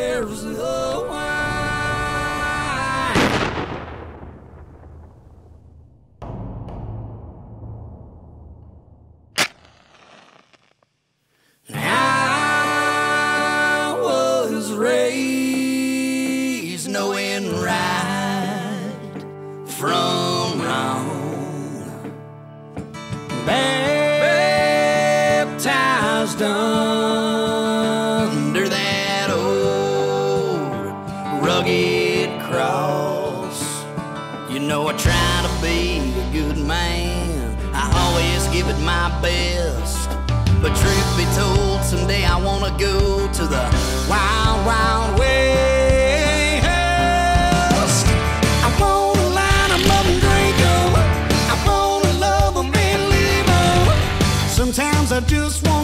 Here's the wine. I was raised knowing right from wrong. Baptized on You know I try to be a good man. I always give it my best. But truth be told, someday I wanna go to the wild, wild west. I wanna line them up and drink them. I wanna love them and leave them. Sometimes I just wanna.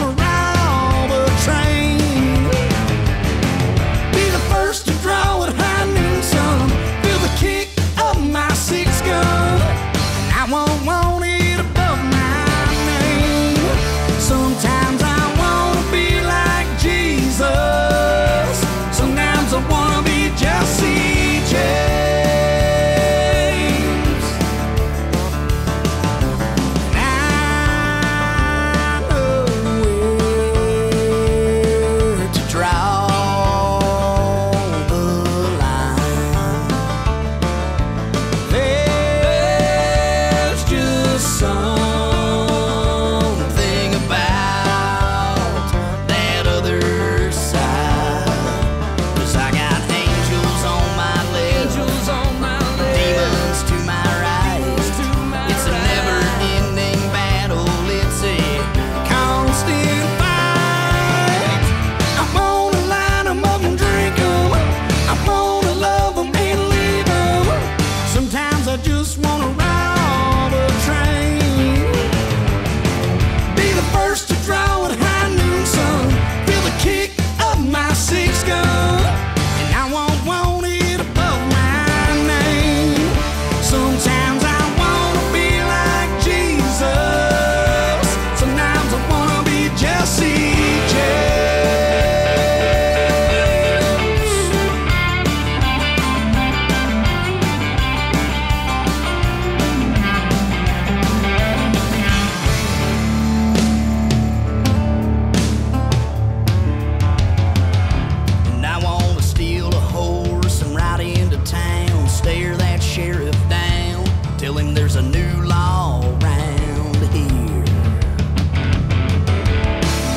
darling, there's a new law around here.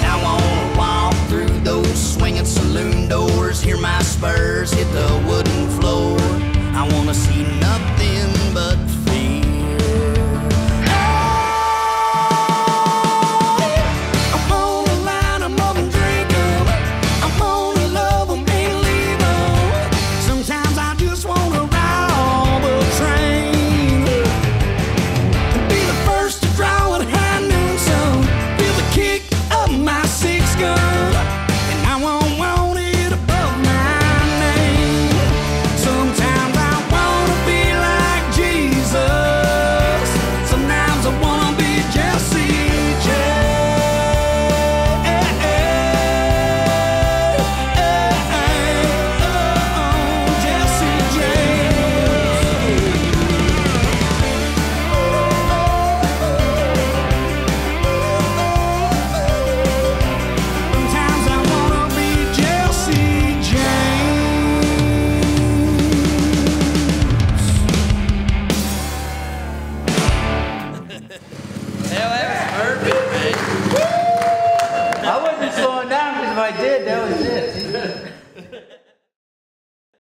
Now I wanna walk through those swinging saloon doors, hear my spurs hit the wooden floor. I wanna see I wasn't slowing down because if I did, that was it.